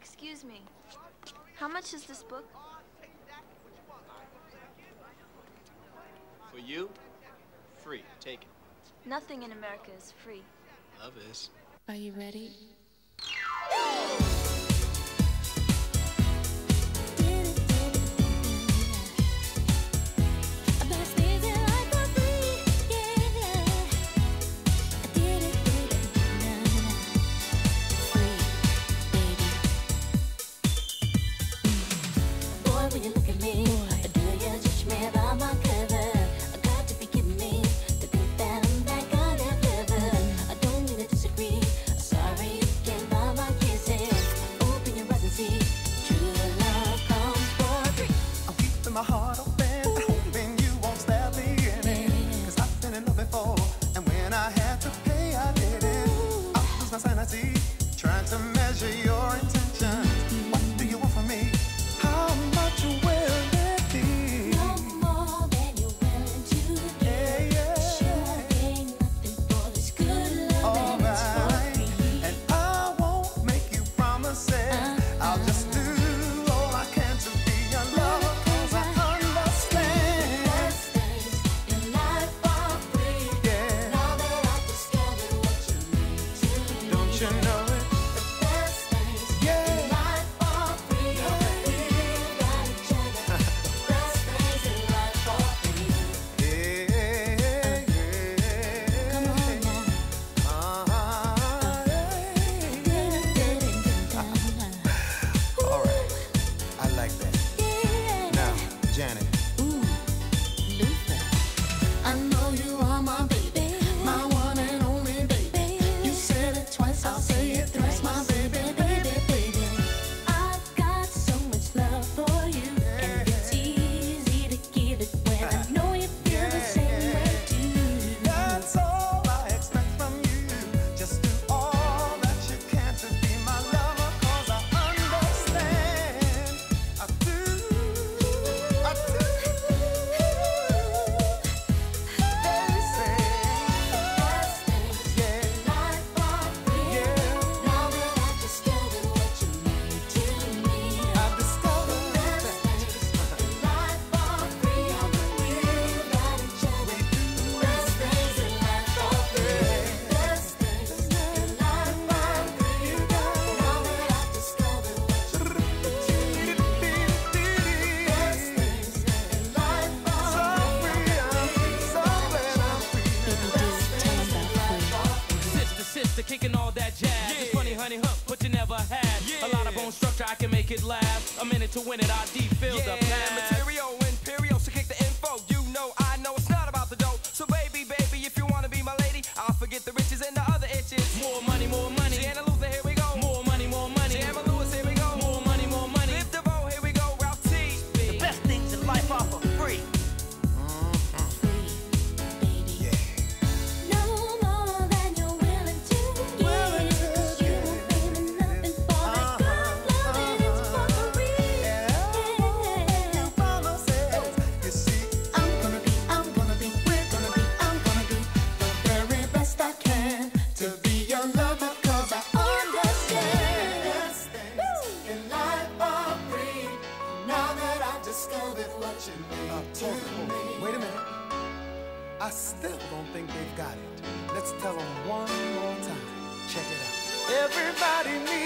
Excuse me. How much is this book? For you, free. Take it. Nothing in America is free. Love is. Are you ready? make it last. A minute to win it, I deep yeah. the past. Hold hold. Wait a minute. I still don't think they've got it. Let's tell them one more time. Check it out. Everybody needs.